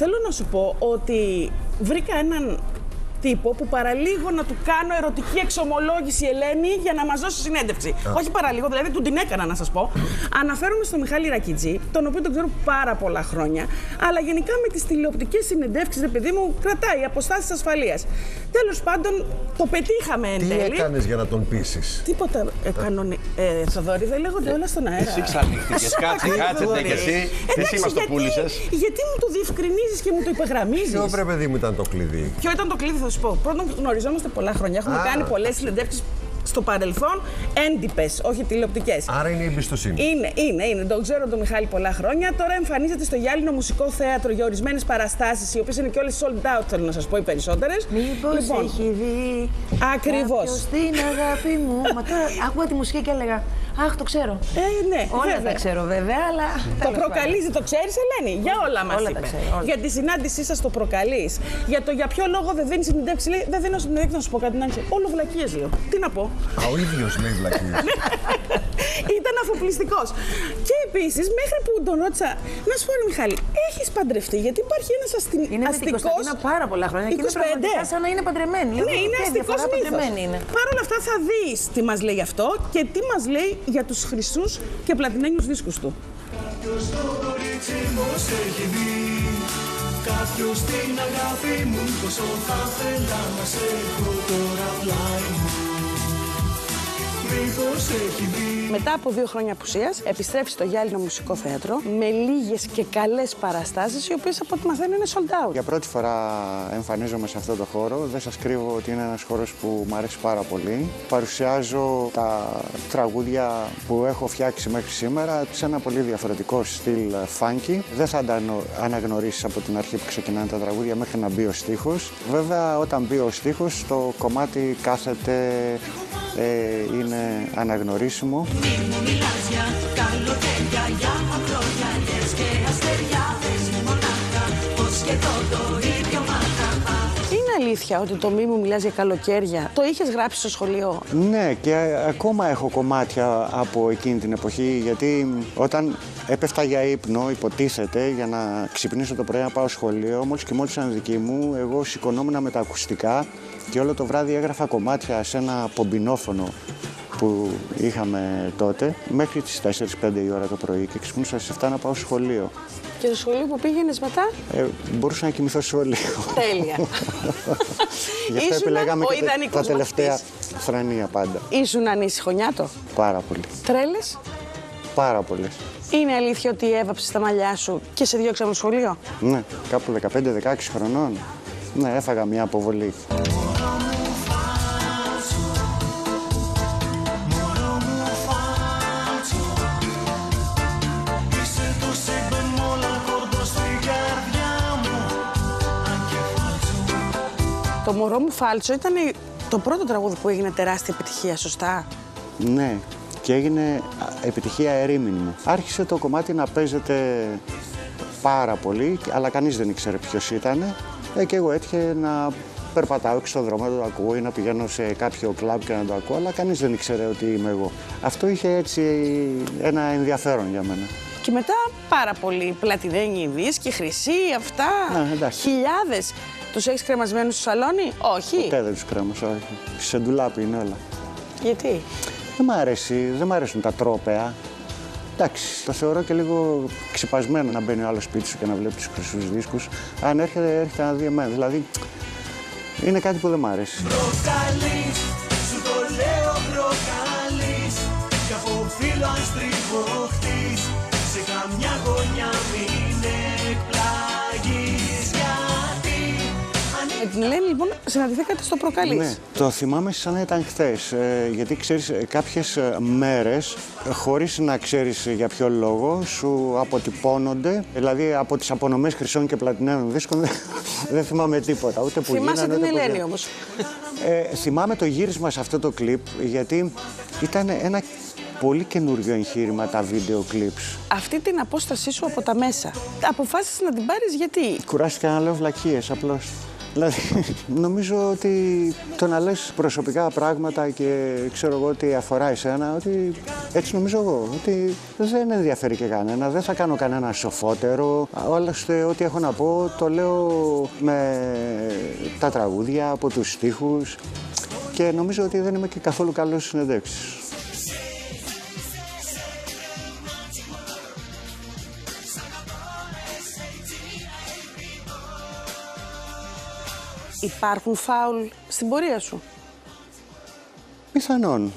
Θέλω να σου πω ότι βρήκα έναν τύπο που παραλίγο να του κάνω ερωτική εξομολόγηση Ελένη για να μας δώσει συνέντευξη. Όχι παραλίγο, δηλαδή του την έκανα να σας πω. Αναφέρομαι στον Μιχάλη Ρακιτζή, τον οποίο τον ξέρω πάρα πολλά χρόνια. Αλλά γενικά με τις τηλεοπτικές συνεντεύξεις, ρε παιδί μου, κρατάει αποστάσεις ασφαλείας. Τέλος πάντων, το πετύχαμε εν Τι τέλει. έκανες για να τον πείσεις; Τίποτα ε, κανονι... ε, Θοδωρή, δεν λέγονται όλα στον αέρα. Εσύ ξανύχτηκες. Κάτσε, κάτσε Θοδωρή. και εσύ. Εντάξει, Εσύ μας το γιατί- πούλησες. Γιατί μου το διευκρινίζεις και μου το υπεγραμμίζει. Ποιο βρε παιδί μου ήταν το κλειδί; Ποιο ήταν το κλειδί, θα σου πω. Πρώτον, γνωριζόμαστε πολλά χρόνια. Έχουμε Α. κάνει πολλές συνεντεύξεις στο παρελθόν, έντυπες, όχι τηλεοπτικές. Άρα είναι η εμπιστοσύνη. Είναι, είναι, είναι. Τον ξέρω τον Μιχάλη πολλά χρόνια. Τώρα εμφανίζεται στο Γυάλινο Μουσικό Θέατρο για ορισμένες παραστάσεις, οι οποίες είναι και όλες sold out, θέλω να σας πω οι περισσότερες. Μήπως έχει δει Ακριβώς. κάποιος την αγάπη μου; Μα τώρα άκουγα τη μουσική και έλεγα Αχ, το ξέρω. Ε, ναι, Όλα βέβαια. τα ξέρω βέβαια, αλλά. Το τέλος προκαλεί, το ξέρεις, Ελένη; Για όλα μας Όλα τα είπε. ξέρω, όλα. Για τη συνάντησή σας το προκαλείς. Για το για ποιο λόγο δεν δίνεις συνεντεύξεις. Λέει, δεν δίνω συνεντεύξεις να σου πω κάτι να είσαι. Όλο βλακίες λέω. Τι να πω; Α, ο ίδιος λέει βλακίες. Ήταν αφοπλιστικός. Και επίσης, μέχρι που τον ρώτησα, να σου πω, ρε Μιχάλη, έχεις παντρευτεί, γιατί υπάρχει ένας αστι... Είναι με την αστικό. Κωνσταντίνα πάρα πολλά χρόνια. Και είναι 25. πραγματικά σαν να είναι παντρεμένη. Ναι, είναι Και αστικός διαφορά παντρεμένη είναι. Παρ' όλα αυτά θα δεις τι μας λέει αυτό και τι μας λέει για τους χρυσού και πλατινένιους δίσκους του. Κάποιος το κορίτσι μας έχει δει Κάποιος την αγάπη μου Πόσο θα θέλα να σε έχω τώρα πλάι μου Μήπως έχει δει Μετά από δύο χρόνια απουσίας, επιστρέφει στο Γυάλινο Μουσικό Θέατρο με λίγες και καλές παραστάσεις, οι οποίες από ό,τι μαθαίνω είναι sold out. Για πρώτη φορά εμφανίζομαι σε αυτό το χώρο. Δεν σας κρύβω ότι είναι ένας χώρος που μου αρέσει πάρα πολύ. Παρουσιάζω τα τραγούδια που έχω φτιάξει μέχρι σήμερα σε ένα πολύ διαφορετικό στυλ funky. Δεν θα τα ανο- αναγνωρίσεις από την αρχή που ξεκινάνε τα τραγούδια μέχρι να μπει ο στίχος. Βέβαια όταν μπει ο στίχος το κομμάτι κάθεται, ε, είναι αναγνωρίσιμο. Είναι αλήθεια ότι το μη μου μιλάς για καλοκαίρια. Το είχες γράψει στο σχολείο; Ναι, και ακόμα έχω κομμάτια από εκείνη την εποχή, γιατί όταν έπεφτα για ύπνο, υποτίθεται, για να ξυπνήσω το πρωί να πάω σχολείο, μόλις κοιμόντουσαν δική μου, εγώ σηκωνόμουν με τα ακουστικά και όλο το βράδυ έγραφα κομμάτια σε ένα πομπινόφωνο που είχαμε τότε, μέχρι τις 4-5 η ώρα το πρωί και ξυπνούσα στις 7 να πάω σχολείο. Και στο σχολείο που πήγαινες μετά; Ε, μπορούσα να κοιμηθώ σε σχολείο. Τέλεια. Γι' αυτό Ήσουνα επιλέγαμε ο και τα- ιδανικός τα τελευταία μαθητής. θρανία πάντα. Ήσουν ανήσυχο νιάτο. Πάρα πολύ. Τρέλες; Πάρα πολλές. Είναι αλήθεια ότι έβαψες τα μαλλιά σου και σε διώξαμε από το σχολείο; Ναι, κάπου 15-16 χρονών. Ναι, έφαγα μια αποβολή. Το μωρό μου φάλτσο ήταν το πρώτο τραγούδι που έγινε τεράστια επιτυχία, σωστά; Ναι, και έγινε α, επιτυχία ερήμην μου. Άρχισε το κομμάτι να παίζεται πάρα πολύ, αλλά κανείς δεν ήξερε ποιος ήταν. Ε, και εγώ έτυχε να περπατάω έξω στον δρόμο να το ακούω ή να πηγαίνω σε κάποιο κλαμπ και να το ακούω, αλλά κανείς δεν ήξερε ότι είμαι εγώ. Αυτό είχε έτσι ένα ενδιαφέρον για μένα. Και μετά πάρα πολύ πλατινένιοι δίσκοι, χρυσοί, αυτά. Ναι, εντάξει. Χιλιάδε. Τους έχεις κρεμασμένους στο σαλόνι, Όχι. Ποτέ δεν τους κρέμασα, όχι. Σε ντουλάπι είναι όλα. Γιατί; Δεν μ' αρέσει, δεν μ' αρέσουν τα τρόπαια. Εντάξει, το θεωρώ και λίγο ξυπασμένο να μπαίνει ο άλλος σπίτι σου και να βλέπει τους χρυσούς δίσκους. Αν έρχεται, έρχεται να δει εμένα. Δηλαδή, είναι κάτι που δεν μ' αρέσει. Προκαλείς, σου το λέω προκαλείς Κι από φίλο αν στριφωχτείς την Ελένη, λοιπόν, συναντηθήκατε στο προκαλείς. Ναι, το θυμάμαι σαν να ήταν χθες. γιατί ξέρεις, κάποιες μέρες, χωρίς να ξέρεις για ποιο λόγο, σου αποτυπώνονται. Δηλαδή, από τις απονομές χρυσών και πλατινένων δίσκων δεν, δεν θυμάμαι τίποτα. Ούτε που Θυμάσαι γίνανε, την ούτε πώς Ελένη γίνανε. όμως. Ε, θυμάμαι το γύρισμα σε αυτό το κλιπ, γιατί ήταν ένα πολύ καινούριο εγχείρημα τα βίντεο κλιπς. Αυτή την απόστασή σου από τα μέσα. Αποφάσισες να την πάρεις γιατί; Κουράστηκα να λέω βλακίες απλώς. Δηλαδή, νομίζω ότι το να λες προσωπικά πράγματα και ξέρω εγώ ότι αφορά εσένα, ότι έτσι νομίζω εγώ, ότι δεν ενδιαφέρει και κανένα, δεν θα κάνω κανένα σοφότερο. Άλλωστε, ό,τι έχω να πω το λέω με τα τραγούδια, από τους στίχους και νομίζω ότι δεν είμαι και καθόλου καλός στις Υπάρχουν φάουλ στην πορεία σου; Πιθανόν.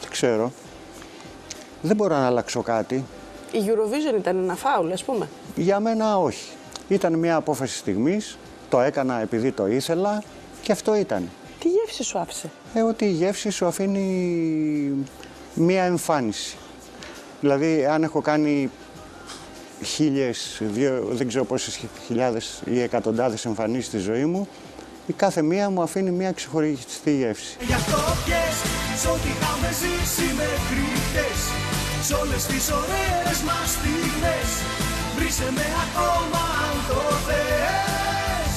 Δεν ξέρω. Δεν μπορώ να αλλάξω κάτι. Η Eurovision ήταν ένα φάουλ, ας πούμε. Για μένα όχι. Ήταν μια απόφαση στιγμής, το έκανα επειδή το ήθελα και αυτό ήταν. Τι γεύση σου άφησε; Ε, ότι η γεύση σου αφήνει μια εμφάνιση. Δηλαδή, αν έχω κάνει χίλιες, δύο, δεν ξέρω πόσες χιλιάδες ή εκατοντάδες εμφανίσεις στη ζωή μου, η κάθε μία μου αφήνει μια ξεχωριστή γεύση. Γι' αυτό πιες σ' ό,τι είχαμε ζήσει μέχρι χτες Σ' όλες τις ωραίες μας στιγμές Βρίσκε με ακόμα αν το θες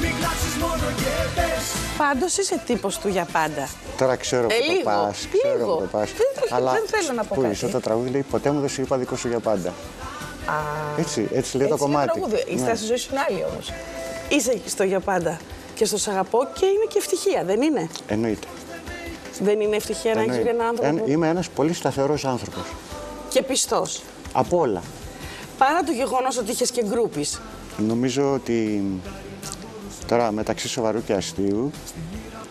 Μην κλάψεις μόνο και πες Πάντως είσαι τύπος του για πάντα. Τώρα ξέρω Ε, που το λίγο, πας, ξέρω λίγο. που το πας. Δεν- δεν θέλω να πω που κάτι. είσαι το τραγούδι λέει ποτέ μου δεν σου είπα δικό σου για πάντα. Έτσι, έτσι λέει το Έτσι κομμάτι. τραγούδι. Η Ναι. στάση ζωή σου είναι άλλη όμως. Είσαι στο για πάντα. Και στο σ' αγαπώ και είναι και ευτυχία, δεν είναι; Εννοείται. Δεν είναι ευτυχία να έχεις Εννοείται. έναν άνθρωπο Εν- που- Είμαι ένας πολύ σταθερός άνθρωπος. και πιστός. Από όλα. Παρά το γεγονός ότι είχες και γκρούπις. Νομίζω ότι τώρα μεταξύ σοβαρού και αστείου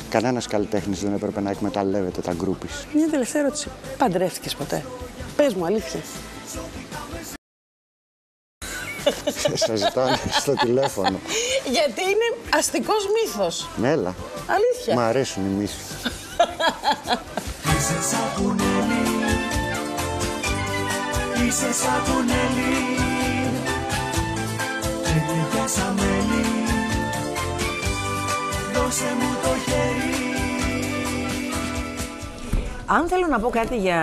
κανένας καλλιτέχνης δεν έπρεπε να εκμεταλλεύεται τα groupies. Μια τελευταία ερώτηση. Παντρεύτηκες ποτέ; Πες μου, αλήθεια. Σε ζητάνε στο τηλέφωνο. Γιατί είναι αστικός μύθος. Μέλα. Αλήθεια. Μ' αρέσουν οι μύθοι. Είσαι σαν κουνέλι Είσαι σαν κουνέλι Αν θέλω να πω κάτι για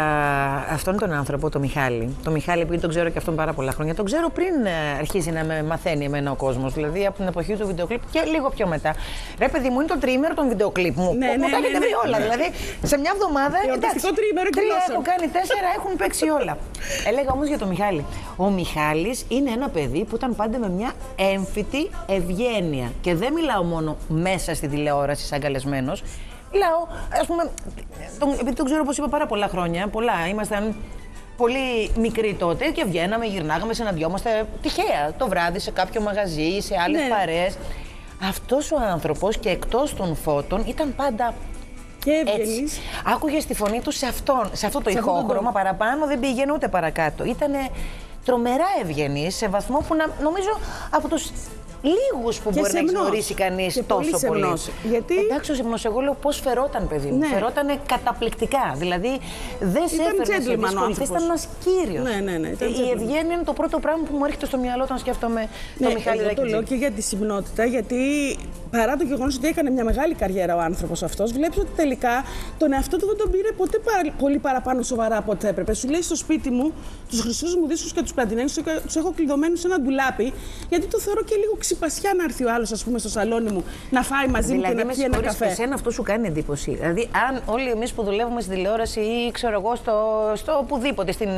αυτόν τον άνθρωπο, τον Μιχάλη. Τον Μιχάλη, επειδή τον ξέρω και αυτόν πάρα πολλά χρόνια. Τον ξέρω πριν ε, αρχίσει να με μαθαίνει εμένα ο κόσμος. Δηλαδή από την εποχή του βιντεοκλίπ και λίγο πιο μετά. Ρε, παιδί μου, είναι το τρίμερο των βιντεοκλίπ μου. Ναι, που ναι, τα ναι, έχετε ναι. βρει όλα. Δηλαδή σε μια εβδομάδα. Εορταστικό εντάξει, τρίμερο Τρία εκδηλώσεων. έχω κάνει, τέσσερα έχουν παίξει όλα. Έλεγα όμως για τον Μιχάλη. Ο Μιχάλης είναι ένα παιδί που ήταν πάντα με μια έμφυτη ευγένεια. Και δεν μιλάω μόνο μέσα στη τηλεόραση σαν καλεσμένος. Μιλάω, ας πούμε, τον, επειδή τον ξέρω, όπως είπα, πάρα πολλά χρόνια. Πολλά. Ήμασταν πολύ μικροί τότε και βγαίναμε, γυρνάγαμε, συναντιόμαστε τυχαία το βράδυ σε κάποιο μαγαζί, σε άλλες Ναι. παρέες. Αυτός ο άνθρωπος και εκτός των φώτων ήταν πάντα Και έτσι. έβγαινες. Άκουγε τη φωνή του σε, αυτόν, σε αυτό το Σε αυτόν τον ηχόχρωμα τόνο. παραπάνω, δεν πήγαινε ούτε παρακάτω. Ήταν τρομερά ευγενής σε βαθμό που να, νομίζω από τους λίγους που Και μπορεί να έχει σεμνός. γνωρίσει κανείς Και τόσο πολύ πολύ. σεμνός. Γιατί- Εντάξει, ο σεμνός, εγώ λέω πώς φερόταν, παιδί μου. Ναι. Φερόταν καταπληκτικά. Δηλαδή δεν σε Ήταν έφερνε σε gentleman ο δύσκολη θέση, άνθρωπος. ήταν ένας κύριος. Ναι, ναι, ναι, ήταν Η gentleman. ευγένεια είναι το πρώτο πράγμα που μου έρχεται στο μυαλό όταν σκέφτομαι Ναι, τον Μιχάλη εγώ το Ρακιτζή. λέω και για τη συμπνότητα, γιατί παρά το γεγονός ότι έκανε μια μεγάλη καριέρα ο άνθρωπος αυτός, βλέπεις ότι τελικά τον εαυτό του δεν τον πήρε ποτέ παρα- πολύ παραπάνω σοβαρά από ό,τι έπρεπε. Σου λέει στο σπίτι μου, τους χρυσού μου δίσκου και τους πλατινένου τους έχω κλειδωμένους σε ένα ντουλάπι, γιατί το θεωρώ και λίγο ξυπασιά να έρθει ο άλλος, ας πούμε, στο σαλόνι μου να φάει μαζί μου Δηλαδή, και με να πιει ένα συγχωρείς, καφέ. εσένα αυτό σου κάνει εντύπωση. Δηλαδή, αν όλοι εμείς που δουλεύουμε στην τηλεόραση ή ξέρω εγώ στο, στο οπουδήποτε, στην,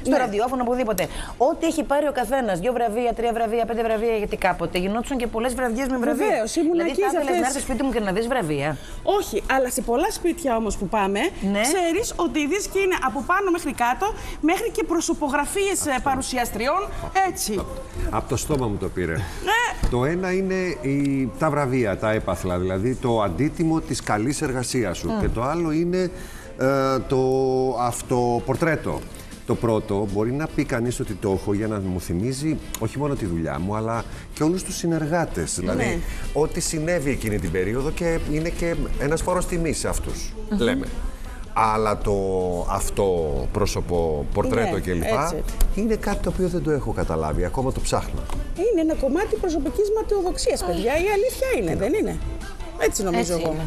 στο Ναι. ραδιόφωνο, οπουδήποτε, ό,τι έχει πάρει ο καθένας, δύο βραβεία, τρία βραβεία, πέντε βραβεία, γιατί κάποτε γινόντουσαν και πολλές βραδιές με βραβεία. Βεβαίως, ήμουν δηλαδή, εκεί θα σε ήθελες αυτές. να έρθεις σπίτι μου και να δεις βραβεία. Όχι, αλλά σε πολλά σπίτια όμως που πάμε, Ναι. ξέρεις ότι οι δίσκοι είναι από πάνω μέχρι κάτω, μέχρι και προσωπογραφίες παρουσιαστριών. Έτσι. Από το στόμα μου το πήρε. Ναι. Το ένα είναι η, τα βραβεία, τα έπαθλα, δηλαδή το αντίτιμο της καλής εργασίας σου. Και το άλλο είναι ε, το αυτοπορτρέτο. Το πρώτο μπορεί να πει κανείς ότι το έχω για να μου θυμίζει όχι μόνο τη δουλειά μου, αλλά και όλους τους συνεργάτες. Δηλαδή, Ναι. ό,τι συνέβη εκείνη την περίοδο και είναι και ένας φόρος τιμής σε αυτούς, λέμε. Αλλά το αυτό πρόσωπο, πορτρέτο Ναι, κλπ. έτσι. είναι κάτι το οποίο δεν το έχω καταλάβει. Ακόμα το ψάχνω. Είναι ένα κομμάτι προσωπικής ματαιοδοξίας, παιδιά. Η αλήθεια είναι, δεν είναι; Έτσι νομίζω Έτσι εγώ. είναι.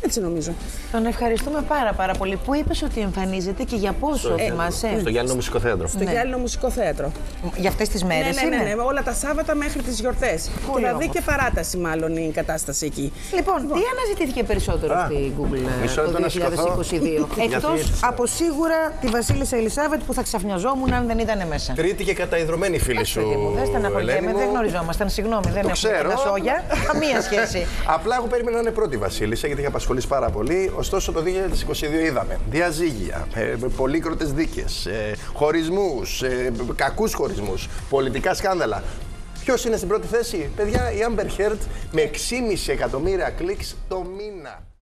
Έτσι νομίζω. Τον ευχαριστούμε πάρα πάρα πολύ. Πού είπες ότι εμφανίζεται και για πόσο θυμάσαι. Στο Γιάννηνο Μουσικό Θέατρο. Στο Γυάλινο Μουσικό Θέατρο. Για αυτές τις Ναι, μέρες ναι, ναι, είναι; ναι, όλα τα Σάββατα μέχρι τις γιορτές. Δηλαδή και παράταση, μάλλον η κατάσταση εκεί. Λοιπόν, τι αναζητήθηκε περισσότερο Α, στη Google ε, μισό το λεπτό να σηκωθώ. 2022. Εκτός Γιατί- από σίγουρα τη Βασίλισσα Ελισάβετ που θα ξαφνιαζόμουν αν δεν ήταν μέσα. Τρίτη και καταϊδρωμένη φίλη σου. Παιδί μου, δεν Ελένη στεναχωριέμαι, μου. δεν γνωριζόμασταν. Συγγνώμη, δεν έχουμε ξέρω. τα σόγια. Καμία σχέση. Απλά εγώ περίμενα να είναι πρώτη Βασίλισσα γιατί είχε απασχολήσει πάρα πολύ. Ωστόσο το 2022 είδαμε διαζύγια, ε, πολύκροτες δίκες, ε, χωρισμούς, ε, κακούς χωρισμούς, πολιτικά σκάνδαλα. Ποιος είναι στην πρώτη θέση, παιδιά, η Amber Heard με 6,5 εκατομμύρια κλικς το μήνα.